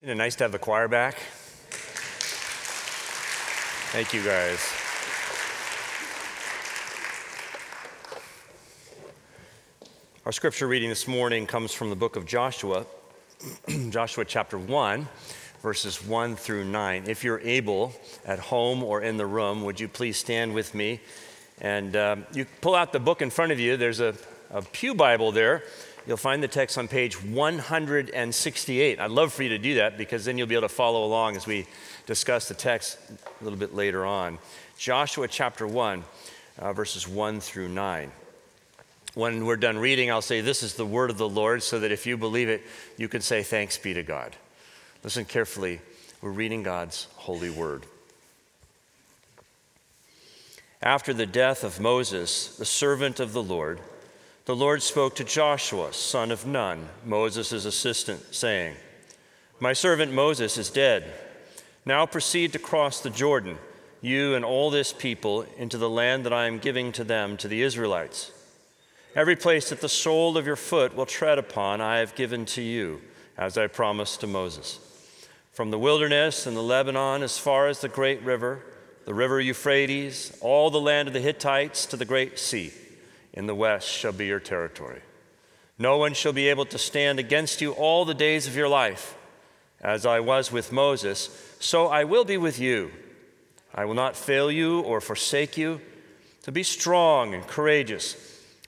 Isn't it nice to have the choir back? Thank you, guys. Our scripture reading this morning comes from the book of Joshua, Joshua chapter 1, verses 1 through 9. If you're able at home or in the room, would you please stand with me? And um, you pull out the book in front of you. There's a, a Pew Bible there. You'll find the text on page 168. I'd love for you to do that because then you'll be able to follow along as we discuss the text a little bit later on. Joshua chapter 1, uh, verses 1 through 9. When we're done reading, I'll say, This is the word of the Lord, so that if you believe it, you can say, Thanks be to God. Listen carefully. We're reading God's holy word. After the death of Moses, the servant of the Lord, the Lord spoke to Joshua, son of Nun, Moses' assistant, saying, My servant Moses is dead. Now proceed to cross the Jordan, you and all this people, into the land that I am giving to them, to the Israelites. Every place that the sole of your foot will tread upon, I have given to you, as I promised to Moses. From the wilderness and the Lebanon as far as the great river, the river Euphrates, all the land of the Hittites to the great sea in the west shall be your territory. No one shall be able to stand against you all the days of your life. As I was with Moses, so I will be with you. I will not fail you or forsake you. To be strong and courageous,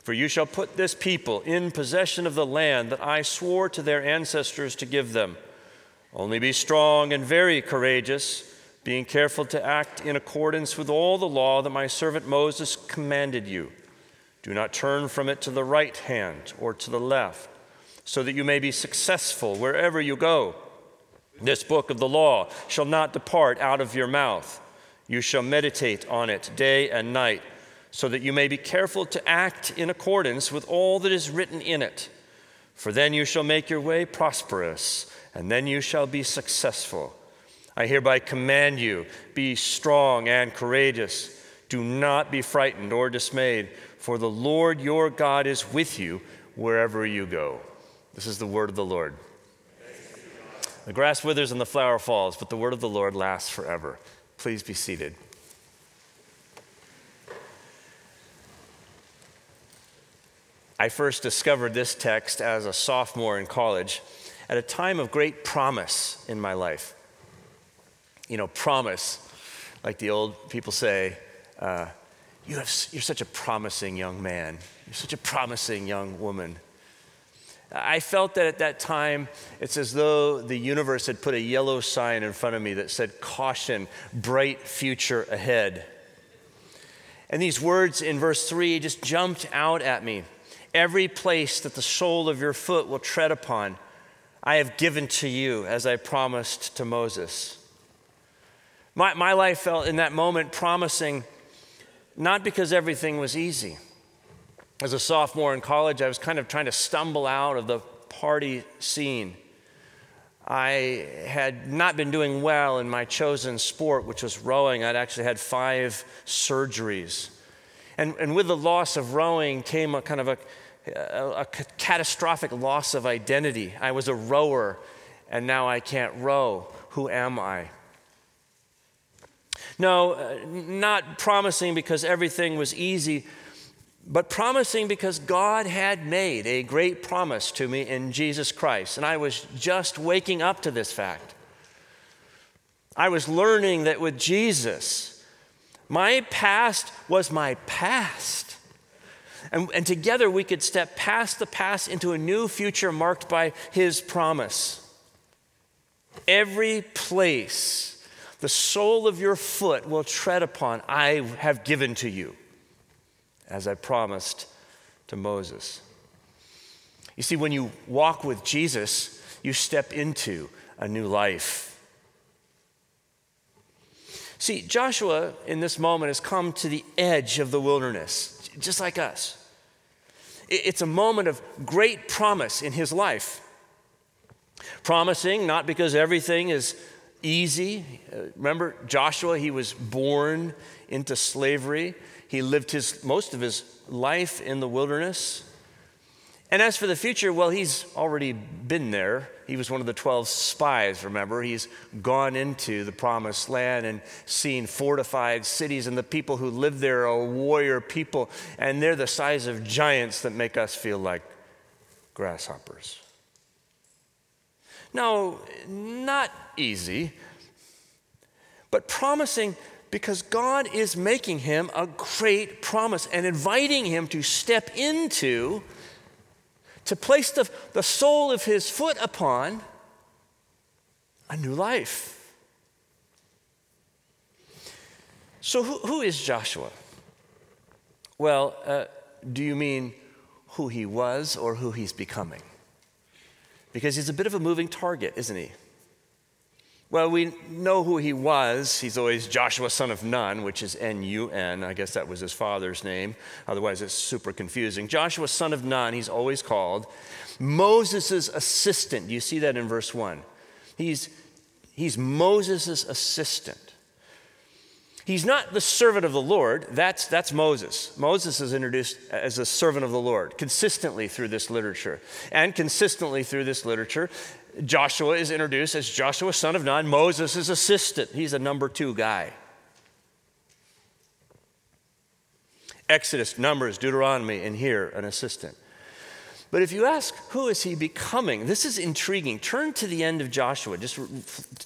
for you shall put this people in possession of the land that I swore to their ancestors to give them. Only be strong and very courageous, being careful to act in accordance with all the law that my servant Moses commanded you. Do not turn from it to the right hand or to the left, so that you may be successful wherever you go. This book of the law shall not depart out of your mouth. You shall meditate on it day and night, so that you may be careful to act in accordance with all that is written in it. For then you shall make your way prosperous, and then you shall be successful. I hereby command you be strong and courageous. Do not be frightened or dismayed for the Lord your God is with you wherever you go. This is the word of the Lord. The grass withers and the flower falls, but the word of the Lord lasts forever. Please be seated. I first discovered this text as a sophomore in college at a time of great promise in my life. You know, promise, like the old people say, uh, you have, you're such a promising young man. You're such a promising young woman. I felt that at that time, it's as though the universe had put a yellow sign in front of me that said, Caution, bright future ahead. And these words in verse 3 just jumped out at me. Every place that the sole of your foot will tread upon, I have given to you, as I promised to Moses. My, my life felt in that moment promising not because everything was easy. As a sophomore in college, I was kind of trying to stumble out of the party scene. I had not been doing well in my chosen sport, which was rowing. I'd actually had five surgeries. And, and with the loss of rowing came a kind of a, a, a catastrophic loss of identity. I was a rower, and now I can't row. Who am I? No, uh, not promising because everything was easy, but promising because God had made a great promise to me in Jesus Christ. And I was just waking up to this fact. I was learning that with Jesus, my past was my past. And, and together we could step past the past into a new future marked by His promise. Every place the sole of your foot will tread upon, I have given to you, as I promised to Moses. You see, when you walk with Jesus, you step into a new life. See, Joshua in this moment has come to the edge of the wilderness, just like us. It's a moment of great promise in his life. Promising not because everything is easy. Remember Joshua, he was born into slavery. He lived his most of his life in the wilderness. And as for the future, well, he's already been there. he was one of the 12 spies, remember? He's gone into the promised land and seen fortified cities, and the people who live there are warrior people, and they're the size of giants that make us feel like grasshoppers. Now, not easy, but promising because God is making him a great promise and inviting him to step into, to place the, the sole of his foot upon a new life. So, who, who is Joshua? Well, uh, do you mean who he was or who he's becoming? Because he's a bit of a moving target, isn't he? Well, we know who he was. He's always Joshua, son of Nun, which is N U N. I guess that was his father's name. Otherwise, it's super confusing. Joshua, son of Nun, he's always called. Moses' assistant. Do you see that in verse 1? He's, he's Moses' assistant. He's not the servant of the Lord. That's, that's Moses. Moses is introduced as a servant of the Lord consistently through this literature. And consistently through this literature, Joshua is introduced as Joshua, son of Nun, Moses' assistant. He's a number two guy. Exodus, Numbers, Deuteronomy, and here, an assistant. But if you ask, who is he becoming? This is intriguing. Turn to the end of Joshua, just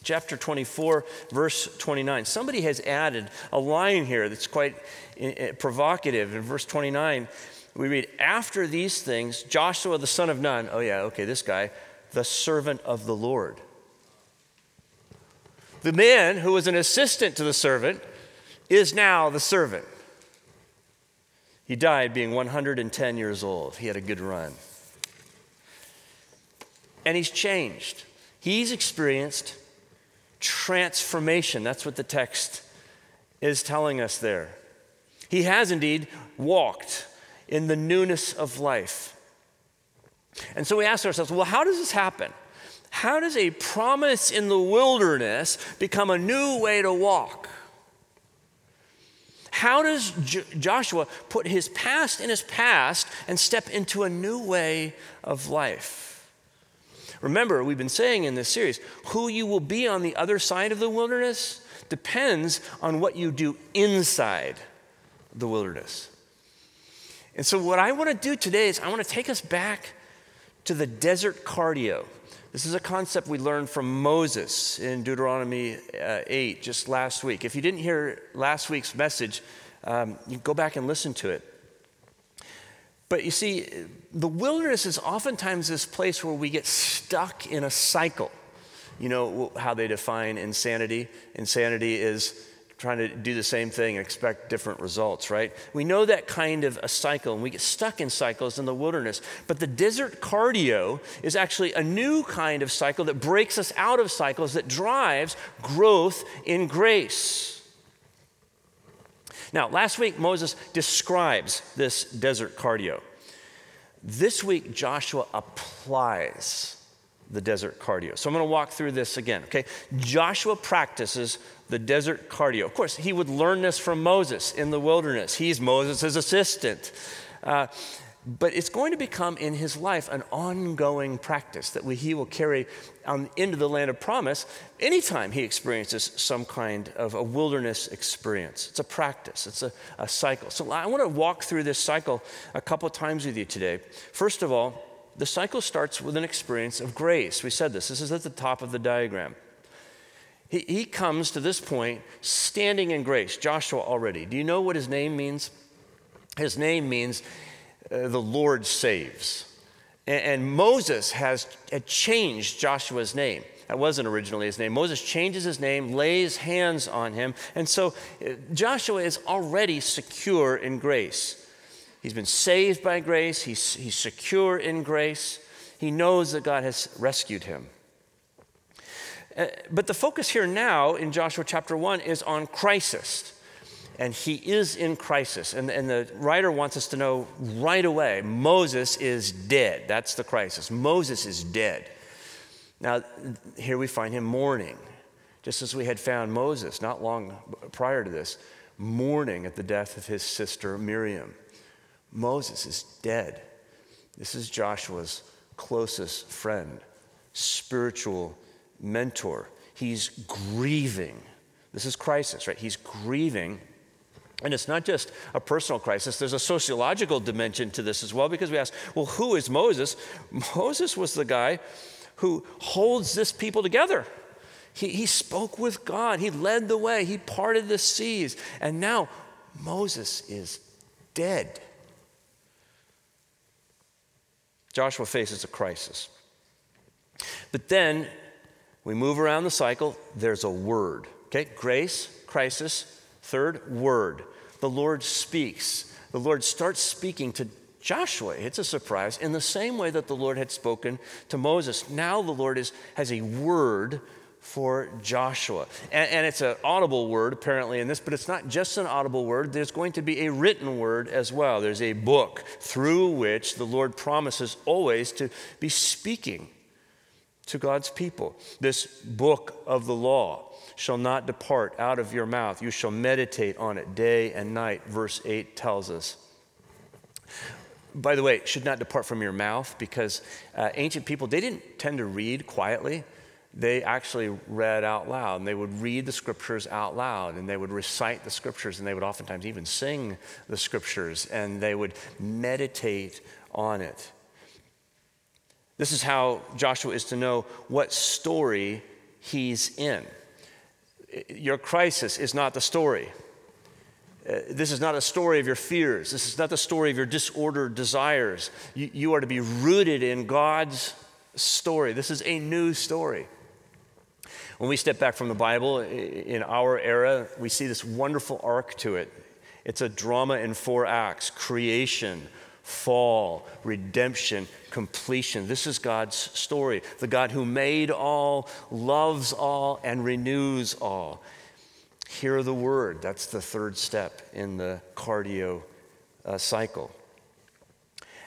chapter 24, verse 29. Somebody has added a line here that's quite eh, eh, provocative. In verse 29, we read, After these things, Joshua the son of Nun, oh yeah, okay, this guy, the servant of the Lord. The man who was an assistant to the servant is now the servant. He died being 110 years old. He had a good run. And he's changed. He's experienced transformation. That's what the text is telling us there. He has indeed walked in the newness of life. And so we ask ourselves, well, how does this happen? How does a promise in the wilderness become a new way to walk? How does J- Joshua put his past in his past and step into a new way of life? Remember, we've been saying in this series, who you will be on the other side of the wilderness depends on what you do inside the wilderness. And so, what I want to do today is I want to take us back to the desert cardio. This is a concept we learned from Moses in Deuteronomy uh, 8 just last week. If you didn't hear last week's message, um, you go back and listen to it. But you see, the wilderness is oftentimes this place where we get stuck in a cycle. You know how they define insanity? Insanity is trying to do the same thing and expect different results, right? We know that kind of a cycle, and we get stuck in cycles in the wilderness. But the desert cardio is actually a new kind of cycle that breaks us out of cycles, that drives growth in grace. Now, last week, Moses describes this desert cardio. This week, Joshua applies the desert cardio. So I'm going to walk through this again, okay? Joshua practices the desert cardio. Of course, he would learn this from Moses in the wilderness. He's Moses' assistant. Uh, but it's going to become in his life an ongoing practice that we, he will carry on, into the land of promise anytime he experiences some kind of a wilderness experience. It's a practice, it's a, a cycle. So I want to walk through this cycle a couple times with you today. First of all, the cycle starts with an experience of grace. We said this, this is at the top of the diagram. He, he comes to this point standing in grace. Joshua already. Do you know what his name means? His name means uh, the Lord saves. And, and Moses has changed Joshua's name. That wasn't originally his name. Moses changes his name, lays hands on him. And so uh, Joshua is already secure in grace. He's been saved by grace, he's, he's secure in grace. He knows that God has rescued him. Uh, but the focus here now in Joshua chapter 1 is on crisis. And he is in crisis. And, and the writer wants us to know right away Moses is dead. That's the crisis. Moses is dead. Now, here we find him mourning, just as we had found Moses not long prior to this, mourning at the death of his sister Miriam. Moses is dead. This is Joshua's closest friend, spiritual mentor. He's grieving. This is crisis, right? He's grieving. And it's not just a personal crisis, there's a sociological dimension to this as well because we ask, well, who is Moses? Moses was the guy who holds this people together. He, he spoke with God, he led the way, he parted the seas. And now Moses is dead. Joshua faces a crisis. But then we move around the cycle, there's a word. Okay, grace, crisis, third, word. The Lord speaks. The Lord starts speaking to Joshua. It's a surprise in the same way that the Lord had spoken to Moses. Now the Lord is, has a word for Joshua. And, and, it's an audible word, apparently, in this, but it's not just an audible word. There's going to be a written word as well. There's a book through which the Lord promises always to be speaking to God's people. This book of the law shall not depart out of your mouth. You shall meditate on it day and night, verse 8 tells us. By the way, should not depart from your mouth because uh, ancient people, they didn't tend to read quietly they actually read out loud and they would read the scriptures out loud and they would recite the scriptures and they would oftentimes even sing the scriptures and they would meditate on it. This is how Joshua is to know what story he's in. Your crisis is not the story. Uh, this is not a story of your fears. This is not the story of your disordered desires. You, you are to be rooted in God's story. This is a new story. When we step back from the Bible in our era, we see this wonderful arc to it. It's a drama in four acts creation, fall, redemption, completion. This is God's story. The God who made all, loves all, and renews all. Hear the word. That's the third step in the cardio uh, cycle.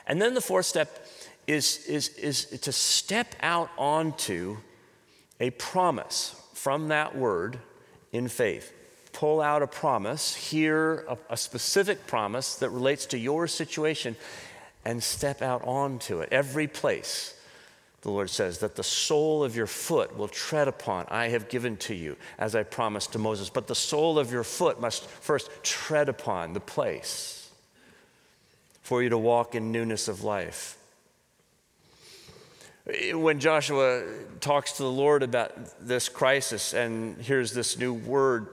And then the fourth step is, is, is to step out onto a promise from that word in faith. Pull out a promise, hear a, a, specific promise that relates to your situation, and step out onto it. Every place, the Lord says, that the sole of your foot will tread upon, I have given to you, as I promised to Moses. But the sole of your foot must first tread upon the place for you to walk in newness of life. When Joshua talks to the Lord about this crisis and hears this new word,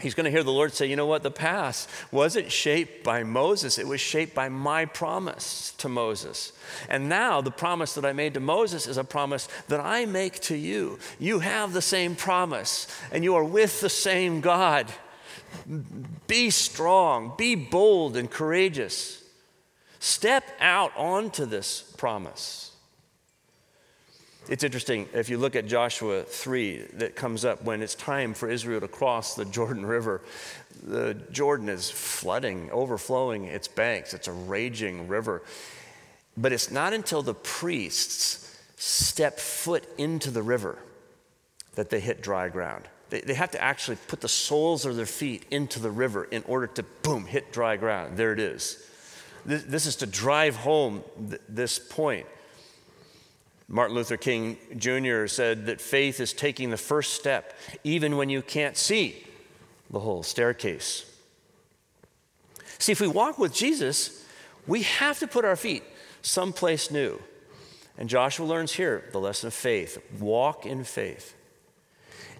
he's going to hear the Lord say, You know what? The past wasn't shaped by Moses, it was shaped by my promise to Moses. And now the promise that I made to Moses is a promise that I make to you. You have the same promise, and you are with the same God. Be strong, be bold and courageous. Step out onto this promise. It's interesting, if you look at Joshua 3, that comes up when it's time for Israel to cross the Jordan River. The Jordan is flooding, overflowing its banks. It's a raging river. But it's not until the priests step foot into the river that they hit dry ground. They, they have to actually put the soles of their feet into the river in order to, boom, hit dry ground. There it is. This, this is to drive home th- this point. Martin Luther King Jr. said that faith is taking the first step, even when you can't see the whole staircase. See, if we walk with Jesus, we have to put our feet someplace new. And Joshua learns here the lesson of faith walk in faith.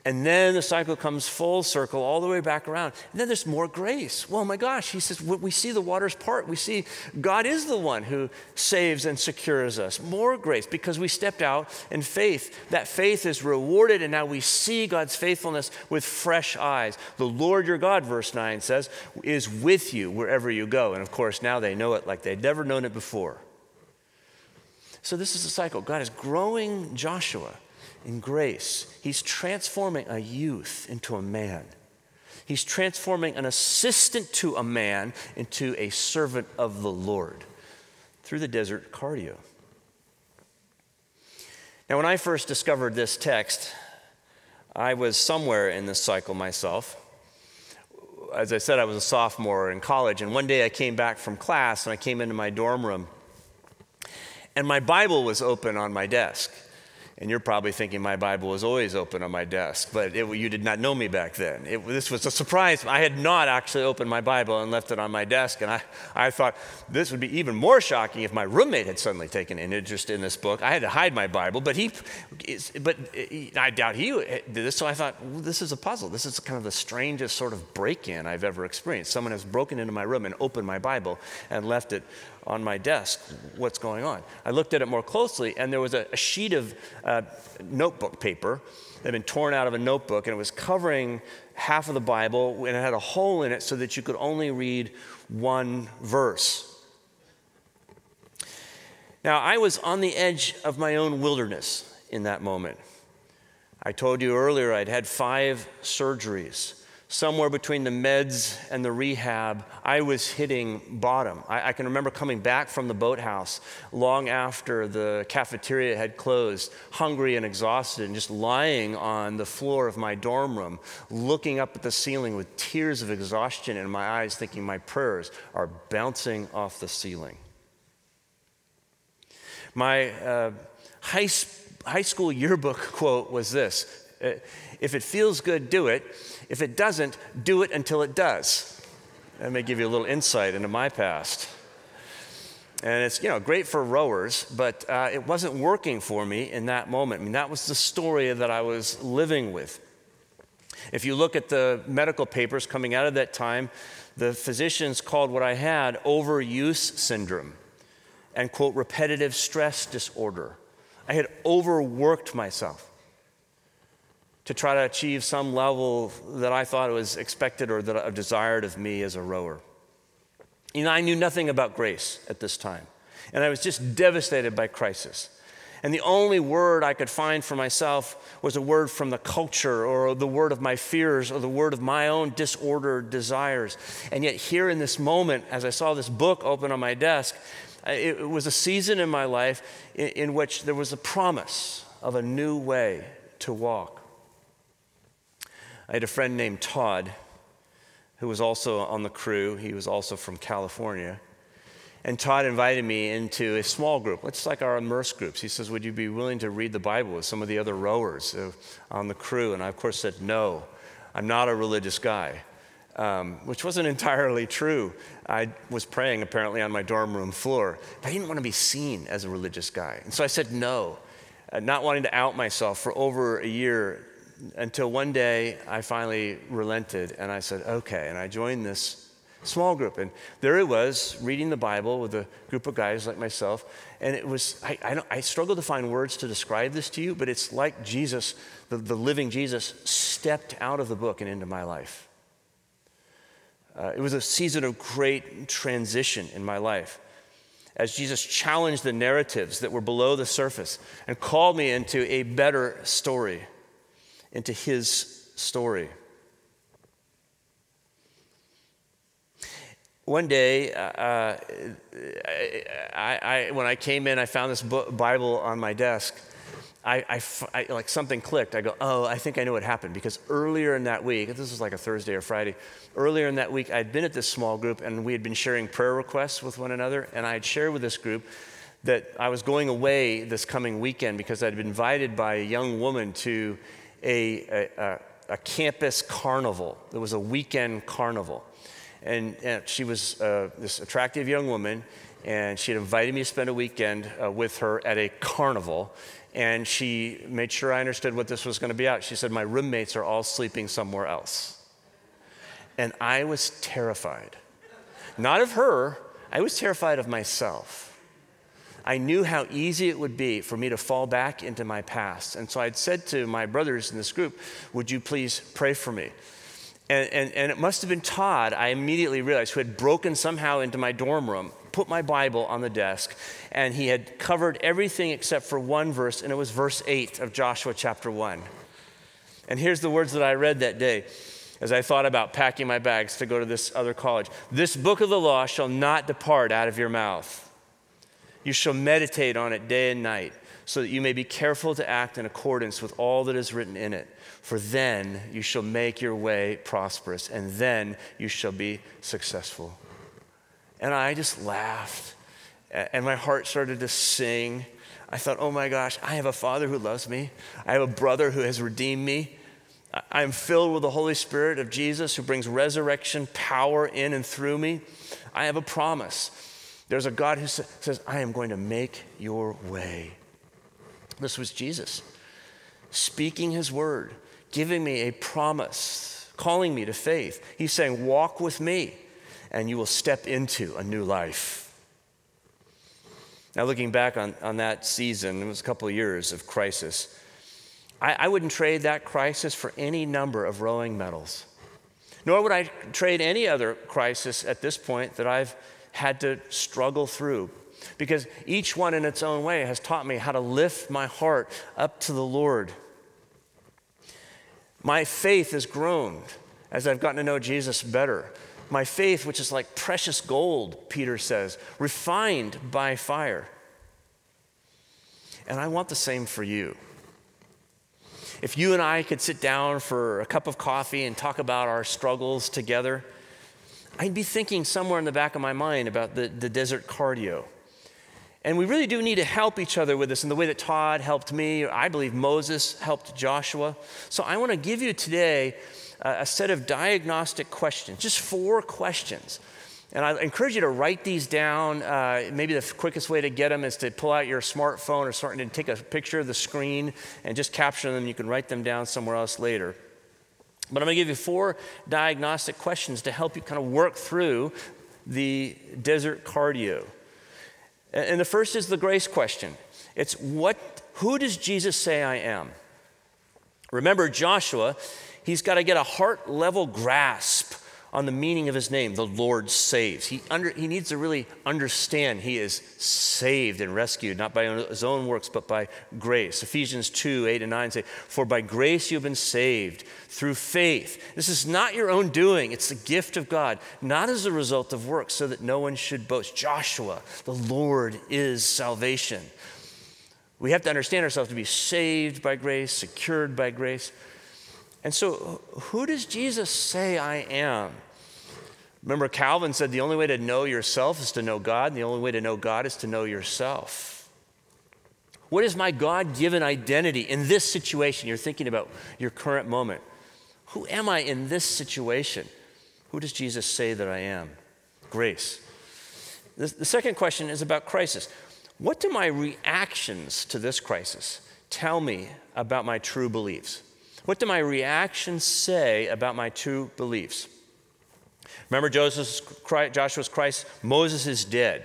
And then the cycle comes full circle all the way back around. And then there's more grace. Well, my gosh, he says, we see the waters part. We see God is the one who saves and secures us. More grace because we stepped out in faith. That faith is rewarded, and now we see God's faithfulness with fresh eyes. The Lord your God, verse 9 says, is with you wherever you go. And of course, now they know it like they'd never known it before. So this is a cycle. God is growing Joshua in grace. He's transforming a youth into a man. He's transforming an assistant to a man into a servant of the Lord through the desert cardio. Now, when I first discovered this text, I was somewhere in this cycle myself. As I said, I was a sophomore in college, and one day I came back from class and I came into my dorm room, and my Bible was open on my desk. And you're probably thinking my Bible was always open on my desk, but it, you did not know me back then. It, this was a surprise. I had not actually opened my Bible and left it on my desk. And I, I thought this would be even more shocking if my roommate had suddenly taken an interest in this book. I had to hide my Bible, but he, but uh, I doubt he uh, did this. So I thought, well, this is a puzzle. This is kind of the strangest sort of break in I've ever experienced. Someone has broken into my room and opened my Bible and left it on my desk what's going on. I looked at it more closely, and there was a, a sheet of uh, notebook paper that had been torn out of a notebook, and it was covering half of the Bible, and it had a hole in it so that you could only read one verse. Now, I was on the edge of my own wilderness in that moment. I told you earlier I'd had five surgeries somewhere between the meds and the rehab, I was hitting bottom. I, I, can remember coming back from the boathouse long after the cafeteria had closed, hungry and exhausted, and just lying on the floor of my dorm room, looking up at the ceiling with tears of exhaustion in my eyes, thinking my prayers are bouncing off the ceiling. My uh, high, high school yearbook quote was this if it feels good, do it. If it doesn't, do it until it does. That may give you a little insight into my past. And it's, you know, great for rowers, but uh, it wasn't working for me in that moment. I mean, that was the story that I was living with. If you look at the medical papers coming out of that time, the physicians called what I had overuse syndrome and, quote, repetitive stress disorder. I had overworked myself to try to achieve some level that I thought was expected or that I desired of me as a rower. You know, I knew nothing about grace at this time, and I was just devastated by crisis. And the only word I could find for myself was a word from the culture or the word of my fears or the word of my own disordered desires. And yet, here in this moment, as I saw this book open on my desk, it was a season in my life in, in which there was a promise of a new way to walk. I had a friend named Todd who was also on the crew. He was also from California. And Todd invited me into a small group. It's like our immerse groups. He says, Would you be willing to read the Bible with some of the other rowers on the crew? And I, of course, said, No, I'm not a religious guy, um, which wasn't entirely true. I was praying apparently on my dorm room floor, but I didn't want to be seen as a religious guy. And so I said no, uh, not wanting to out myself for over a year until one day I finally relented and I said, okay. And I joined this small group. And there it was, reading the Bible with a group of guys like myself. And it was, I, I, I struggle to find words to describe this to you, but it's like Jesus, the, the living Jesus, stepped out of the book and into my life. Uh, it was a season of great transition in my life as Jesus challenged the narratives that were below the surface and called me into a better story into his story. One day, uh, uh I, I, when I came in, I found this Bible on my desk. I, I, like something clicked. I go, oh, I think I know what happened because earlier in that week, this was like a Thursday or Friday, earlier in that week, I'd been at this small group and we had been sharing prayer requests with one another. And I had shared with this group that I was going away this coming weekend because I'd been invited by a young woman to a, a, a campus carnival. It was a weekend carnival. And, and she was uh, this attractive young woman, and she had invited me to spend a weekend uh, with her at a carnival. And she made sure I understood what this was going to be out. She said, My roommates are all sleeping somewhere else. And I was terrified. Not of her, I was terrified of myself. I knew how easy it would be for me to fall back into my past. And so I'd said to my brothers in this group, Would you please pray for me? And, and, and it must have been Todd, I immediately realized, who had broken somehow into my dorm room, put my Bible on the desk, and he had covered everything except for one verse, and it was verse 8 of Joshua chapter 1. And here's the words that I read that day as I thought about packing my bags to go to this other college. This book of the law shall not depart out of your mouth you shall meditate on it day and night, so that you may be careful to act in accordance with all that is written in it. For then you shall make your way prosperous, and then you shall be successful. And I just laughed, and my heart started to sing. I thought, oh my gosh, I have a father who loves me. I have a brother who has redeemed me. I am filled with the Holy Spirit of Jesus who brings resurrection power in and through me. I have a promise. There's a God who says, I am going to make your way. This was Jesus speaking his word, giving me a promise, calling me to faith. He's saying, Walk with me, and you will step into a new life. Now, looking back on, on that season, it was a couple of years of crisis. I, I wouldn't trade that crisis for any number of rowing medals. Nor would I trade any other crisis at this point that I've had to struggle through. Because each one in its own way has taught me how to lift my heart up to the Lord. My faith has grown as I've gotten to know Jesus better. My faith, which is like precious gold, Peter says, refined by fire. And I want the same for you. If you and I could sit down for a cup of coffee and talk about our struggles together, I'd be thinking somewhere in the back of my mind about the, the desert cardio. And we really do need to help each other with this in the way that Todd helped me, I believe Moses helped Joshua. So I want to give you today a set of diagnostic questions, just four questions. And I encourage you to write these down. Uh, maybe the quickest way to get them is to pull out your smartphone or something and take a picture of the screen and just capture them. You can write them down somewhere else later. But I'm going to give you four diagnostic questions to help you kind of work through the desert cardio. And the first is the grace question. It's what who does Jesus say I am? Remember Joshua, he's got to get a heart level grasp on the meaning of his name, the Lord saves. He, under, he needs to really understand he is saved and rescued, not by his own works, but by grace. Ephesians 2 8 and 9 say, For by grace you have been saved through faith. This is not your own doing, it's the gift of God, not as a result of works, so that no one should boast. Joshua, the Lord is salvation. We have to understand ourselves to be saved by grace, secured by grace. And so, who does Jesus say I am? Remember, Calvin said the only way to know yourself is to know God, and the only way to know God is to know yourself. What is my God given identity in this situation? You're thinking about your current moment. Who am I in this situation? Who does Jesus say that I am? Grace. The, the second question is about crisis. What do my reactions to this crisis tell me about my true beliefs? What do my reactions say about my true beliefs? Remember Joseph's, Joshua's Christ? Moses is dead.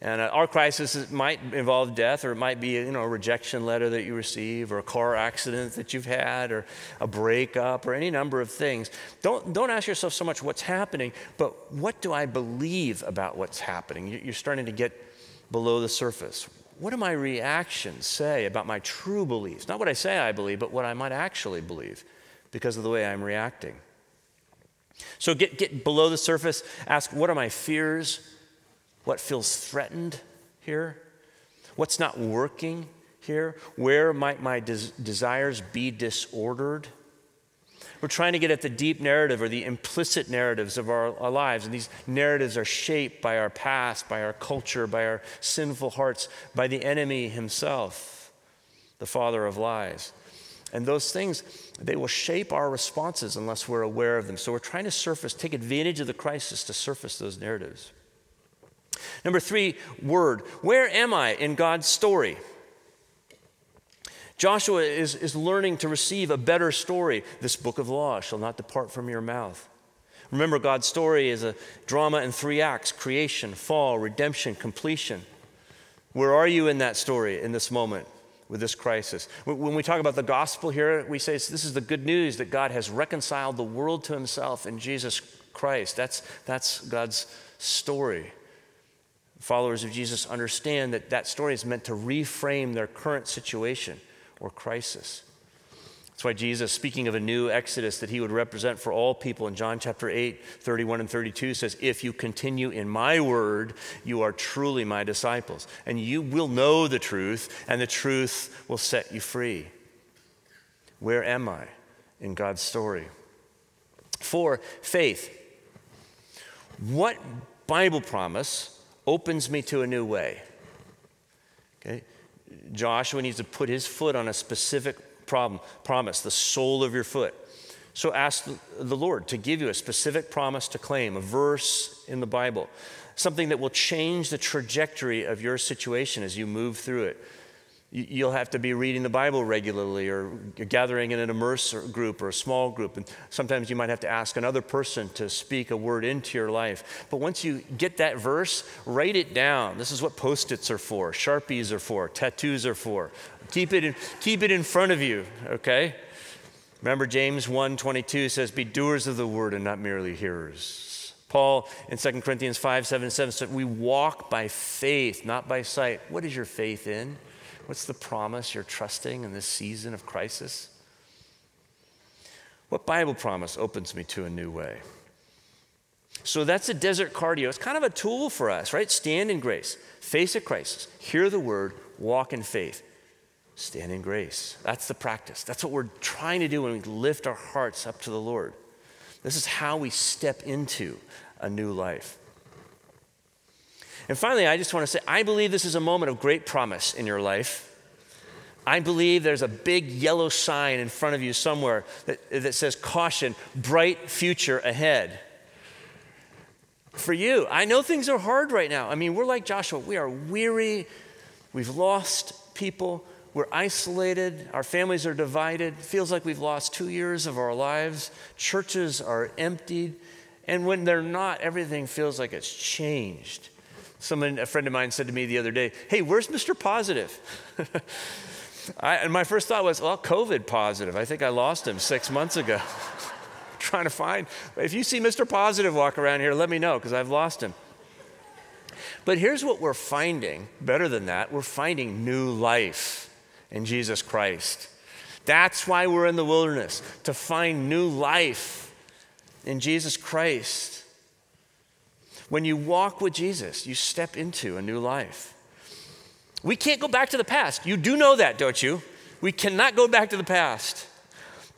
And uh, our crisis might involve death, or it might be you know, a rejection letter that you receive, or a car accident that you've had, or a breakup, or any number of things. Don't, don't ask yourself so much what's happening, but what do I believe about what's happening? You're starting to get below the surface. What do my reactions say about my true beliefs? Not what I say I believe, but what I might actually believe because of the way I'm reacting. So get, get below the surface, ask what are my fears? What feels threatened here? What's not working here? Where might my des- desires be disordered? We're trying to get at the deep narrative or the implicit narratives of our, our, lives. And these narratives are shaped by our past, by our culture, by our sinful hearts, by the enemy himself, the father of lies. And those things, they will shape our responses unless we're aware of them. So we're trying to surface, take advantage of the crisis to surface those narratives. Number three, word. Where am I in God's story? Joshua is, is learning to receive a better story. This book of law shall not depart from your mouth. Remember, God's story is a drama in three acts creation, fall, redemption, completion. Where are you in that story in this moment? with this crisis. When we talk about the gospel here, we say this is the good news that God has reconciled the world to himself in Jesus Christ. That's, that's God's story. Followers of Jesus understand that that story is meant to reframe their current situation or crisis. That's why Jesus, speaking of a new Exodus that he would represent for all people in John chapter 8, 31 and 32, says, If you continue in my word, you are truly my disciples, and you will know the truth, and the truth will set you free. Where am I in God's story? Four, faith. What Bible promise opens me to a new way? Okay? Joshua needs to put his foot on a specific problem, promise, the sole of your foot. So ask the Lord to give you a specific promise to claim, a verse in the Bible, something that will change the trajectory of your situation as you move through it. You'll have to be reading the Bible regularly or gathering in an immerse group or a small group. And sometimes you might have to ask another person to speak a word into your life. But once you get that verse, write it down. This is what post its are for, Sharpies are for, tattoos are for. Keep it in, keep it in front of you, okay? Remember, James 1 22 says, Be doers of the word and not merely hearers. Paul in 2 Corinthians 5 7 7 said, We walk by faith, not by sight. What is your faith in? What's the promise you're trusting in this season of crisis? What Bible promise opens me to a new way? So that's a desert cardio. It's kind of a tool for us, right? Stand in grace, face a crisis, hear the word, walk in faith, stand in grace. That's the practice. That's what we're trying to do when we lift our hearts up to the Lord. This is how we step into a new life. And finally, I just want to say I believe this is a moment of great promise in your life. I believe there's a big yellow sign in front of you somewhere that, that says, Caution, bright future ahead. For you, I know things are hard right now. I mean, we're like Joshua, we are weary, we've lost people, we're isolated, our families are divided, feels like we've lost two years of our lives, churches are emptied, and when they're not, everything feels like it's changed. Someone, a friend of mine said to me the other day, Hey, where's Mr. Positive? I, and my first thought was, Well, COVID positive. I think I lost him six months ago. Trying to find. If you see Mr. Positive walk around here, let me know because I've lost him. But here's what we're finding better than that we're finding new life in Jesus Christ. That's why we're in the wilderness, to find new life in Jesus Christ. When you walk with Jesus, you step into a new life. We can't go back to the past. You do know that, don't you? We cannot go back to the past.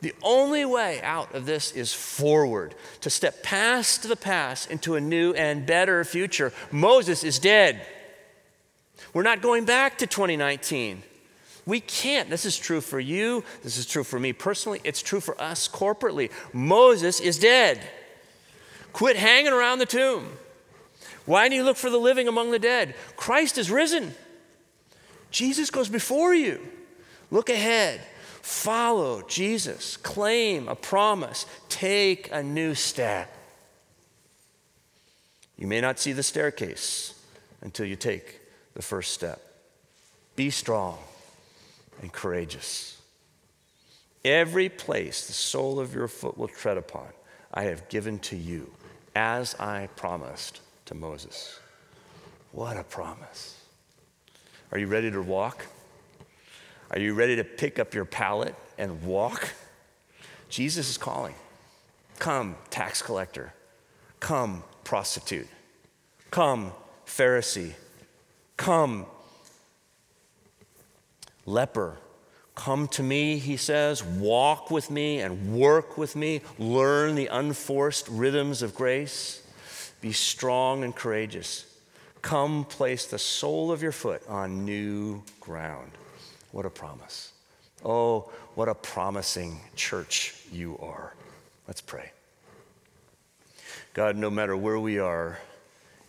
The only way out of this is forward, to step past the past into a new and better future. Moses is dead. We're not going back to 2019. We can't. This is true for you. This is true for me personally. It's true for us corporately. Moses is dead. Quit hanging around the tomb. Why do you look for the living among the dead? Christ is risen. Jesus goes before you. Look ahead. Follow Jesus. Claim a promise. Take a new step. You may not see the staircase until you take the first step. Be strong and courageous. Every place the sole of your foot will tread upon, I have given to you, as I promised to Moses. What a promise. Are you ready to walk? Are you ready to pick up your pallet and walk? Jesus is calling. Come, tax collector. Come, prostitute. Come, Pharisee. Come, leper. Come to me, he says, walk with me and work with me, learn the unforced rhythms of grace. Be strong and courageous. Come place the sole of your foot on new ground. What a promise. Oh, what a promising church you are. Let's pray. God, no matter where we are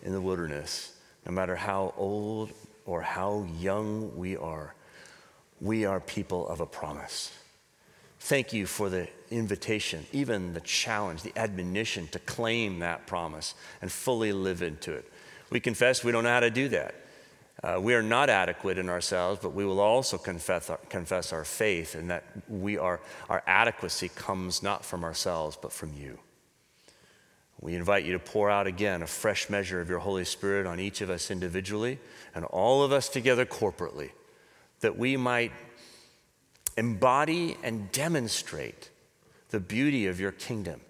in the wilderness, no matter how old or how young we are, we are people of a promise. Thank you for the invitation, even the challenge, the admonition to claim that promise and fully live into it. We confess we don't know how to do that. Uh, we are not adequate in ourselves, but we will also confess our, confess our faith and that we are, our adequacy comes not from ourselves, but from you. We invite you to pour out again a fresh measure of your Holy Spirit on each of us individually and all of us together corporately, that we might embody and demonstrate the beauty of your kingdom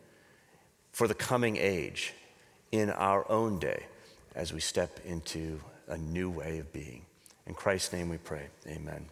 for the coming age in our own day as we step into a new way of being. In Christ's name we pray. Amen.